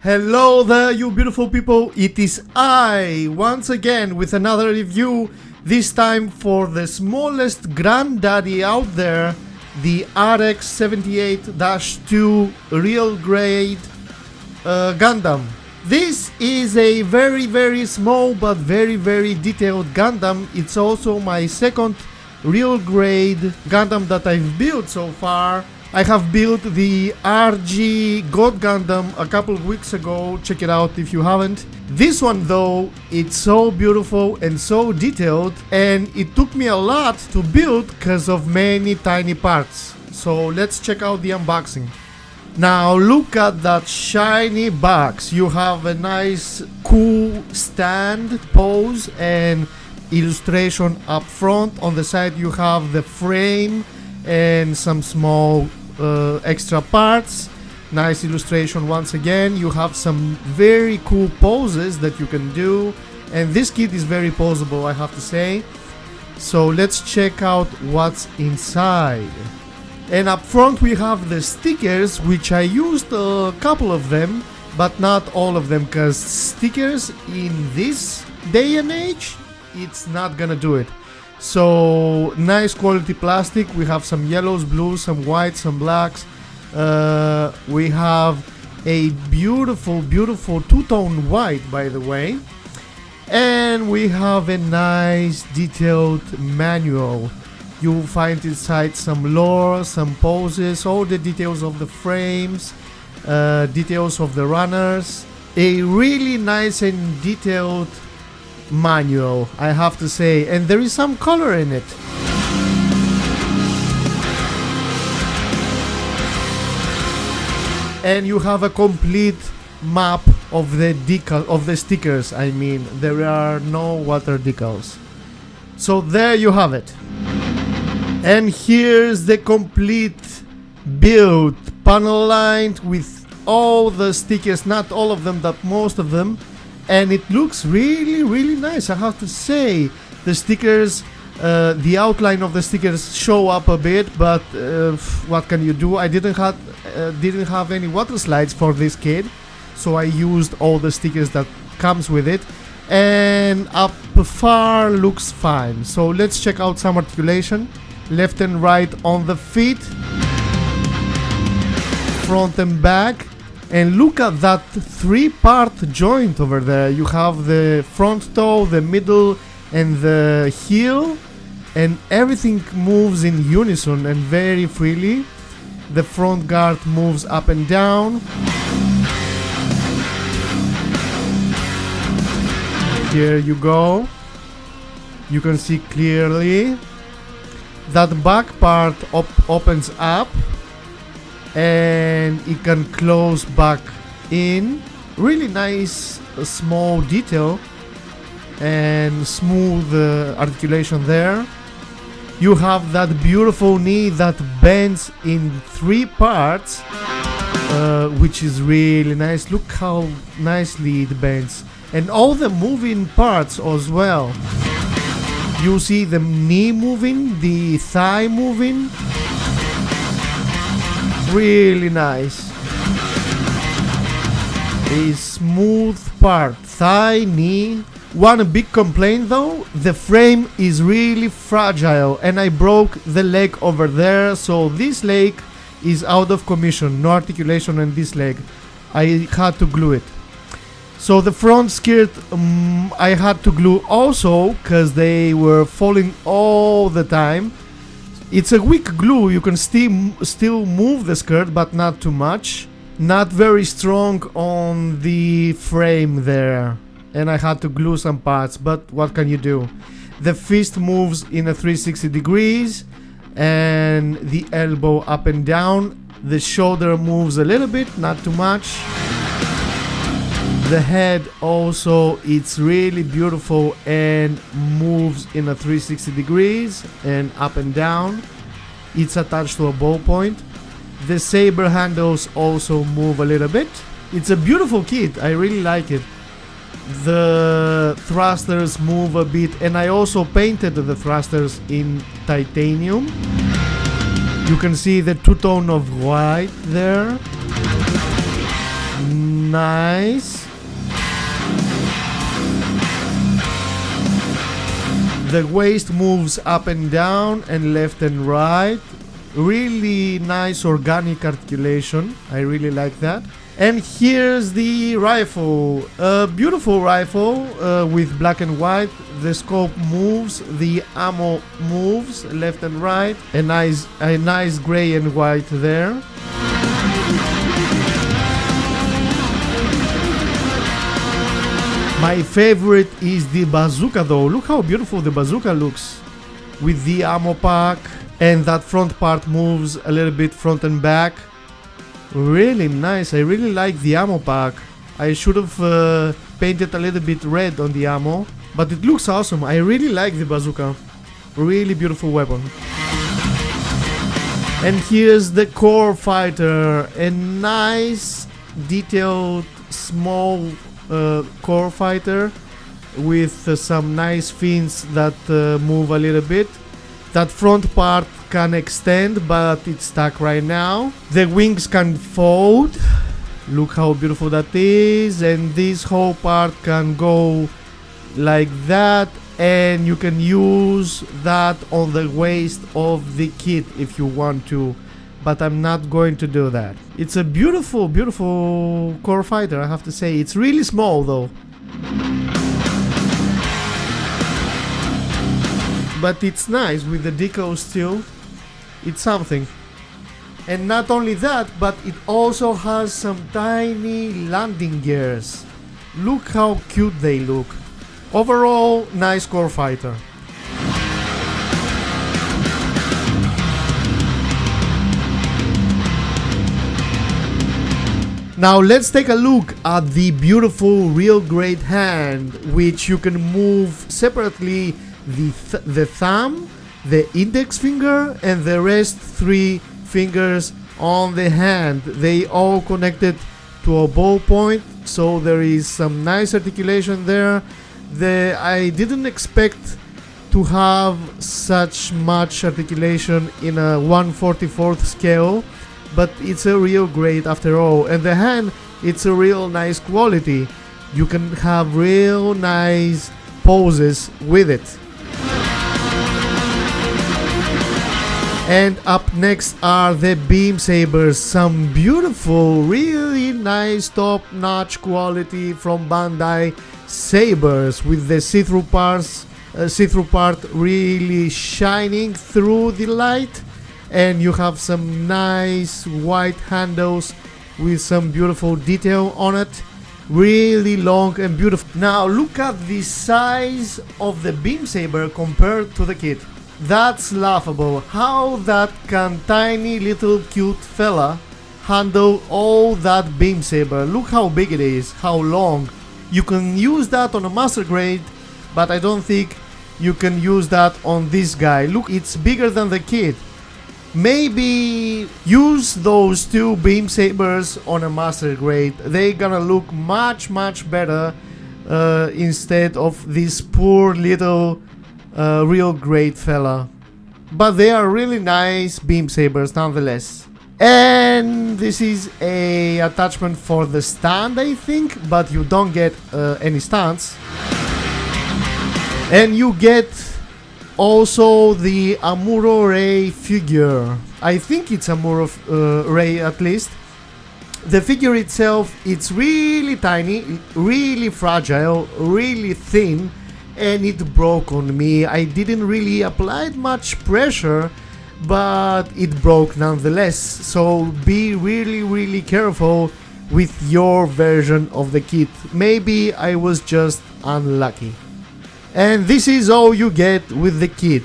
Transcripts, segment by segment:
Hello there, you beautiful people. It is I, once again, with another review. This time for the smallest granddaddy out there, the RX 78 2 real grade uh, Gundam. This is a very, very small but very, very detailed Gundam. It's also my second real grade Gundam that I've built so far. I have built the RG God Gundam a couple of weeks ago. Check it out if you haven't. This one though, it's so beautiful and so detailed and it took me a lot to build because of many tiny parts. So let's check out the unboxing. Now look at that shiny box. You have a nice cool stand pose and illustration up front. On the side you have the frame and some small uh, extra parts. Nice illustration once again. You have some very cool poses that you can do. And this kit is very poseable I have to say. So let's check out what's inside. And up front we have the stickers which I used a couple of them but not all of them because stickers in this day and age it's not gonna do it so nice quality plastic. We have some yellows, blues, some whites, some blacks. Uh, we have a beautiful, beautiful two-tone white, by the way. And we have a nice detailed manual. You'll find inside some lore, some poses, all the details of the frames, uh, details of the runners. A really nice and detailed manual, I have to say, and there is some color in it. And you have a complete map of the decal of the stickers. I mean, there are no water decals. So there you have it. And here's the complete build panel lined with all the stickers, not all of them, but most of them and it looks really really nice. I have to say the stickers uh, the outline of the stickers show up a bit but uh, what can you do? I didn't have uh, didn't have any water slides for this kid so I used all the stickers that comes with it. And up far looks fine. So let's check out some articulation. Left and right on the feet. Front and back and look at that three part joint over there. You have the front toe the middle and the heel and everything moves in unison and very freely. The front guard moves up and down. Here you go. You can see clearly that back part op opens up and it can close back in. Really nice uh, small detail and smooth uh, articulation there. You have that beautiful knee that bends in three parts uh, which is really nice. Look how nicely it bends. And all the moving parts as well. You see the knee moving the thigh moving really nice. A smooth part, thigh, knee. One big complaint though, the frame is really fragile and I broke the leg over there so this leg is out of commission, no articulation in this leg. I had to glue it. So the front skirt um, I had to glue also because they were falling all the time it's a weak glue, you can still, still move the skirt, but not too much. Not very strong on the frame there. And I had to glue some parts, but what can you do? The fist moves in a 360 degrees and the elbow up and down. The shoulder moves a little bit, not too much the head also it's really beautiful and moves in a 360 degrees and up and down. It's attached to a ballpoint. The saber handles also move a little bit. It's a beautiful kit. I really like it. The thrusters move a bit and i also painted the thrusters in titanium. You can see the two-tone of white there. Nice. The waist moves up and down and left and right. Really nice organic articulation. I really like that. And here's the rifle. A beautiful rifle uh, with black and white. The scope moves, the ammo moves left and right. A nice, a nice gray and white there. My favorite is the bazooka though. Look how beautiful the bazooka looks. With the ammo pack and that front part moves a little bit front and back. Really nice. I really like the ammo pack. I should have uh, painted a little bit red on the ammo. But it looks awesome. I really like the bazooka. Really beautiful weapon. And here's the core fighter. A nice detailed small core fighter with uh, some nice fins that uh, move a little bit. That front part can extend but it's stuck right now. The wings can fold. Look how beautiful that is and this whole part can go like that and you can use that on the waist of the kit if you want to but I'm not going to do that. It's a beautiful, beautiful core fighter, I have to say. It's really small though. But it's nice with the deco still. It's something. And not only that, but it also has some tiny landing gears. Look how cute they look. Overall, nice core fighter. Now let's take a look at the beautiful real grade hand which you can move separately the, th the thumb, the index finger and the rest three fingers on the hand. They all connected to a ball point so there is some nice articulation there. The I didn't expect to have such much articulation in a 144th scale but it's a real grade after all. And the hand it's a real nice quality. You can have real nice poses with it. And up next are the beam sabers. Some beautiful really nice top-notch quality from bandai sabers with the see-through parts uh, see-through part really shining through the light and you have some nice white handles with some beautiful detail on it. Really long and beautiful. Now look at the size of the beam saber compared to the kit. That's laughable how that can tiny little cute fella handle all that beam saber. Look how big it is how long. You can use that on a master grade but I don't think you can use that on this guy. Look it's bigger than the kit maybe use those two beam sabers on a master grade. They're gonna look much much better uh, instead of this poor little uh, real grade fella. But they are really nice beam sabers nonetheless. And this is a attachment for the stand I think but you don't get uh, any stands. And you get also the Amuro Ray figure. I think it's Amuro uh, Ray at least. The figure itself, it's really tiny, really fragile, really thin, and it broke on me. I didn't really apply much pressure, but it broke nonetheless. So be really, really careful with your version of the kit. Maybe I was just unlucky. And this is all you get with the kit.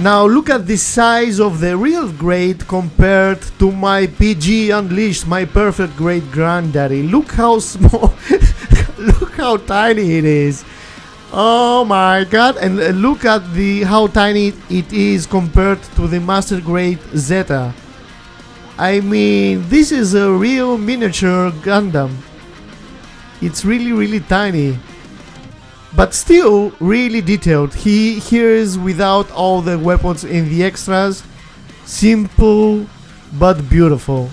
Now look at the size of the real grade compared to my PG Unleashed, my perfect grade granddaddy. Look how small, look how tiny it is. Oh my god, and uh, look at the how tiny it is compared to the Master Grade Zeta. I mean, this is a real miniature Gundam. It's really, really tiny. But still really detailed. He here is without all the weapons in the extras. Simple, but beautiful.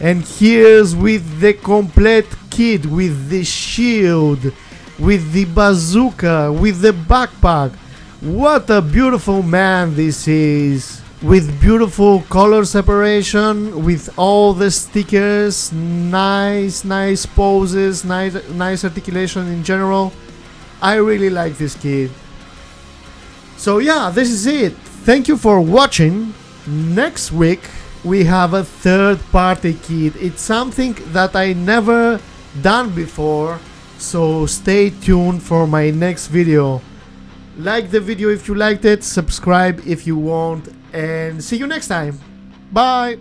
And here's with the complete kit, with the shield, with the bazooka, with the backpack. What a beautiful man this is! With beautiful color separation, with all the stickers, nice, nice poses, nice, nice articulation in general. I really like this kit. So yeah, this is it. Thank you for watching. Next week we have a third party kit. It's something that I never done before, so stay tuned for my next video. Like the video if you liked it, subscribe if you want, and see you next time. Bye!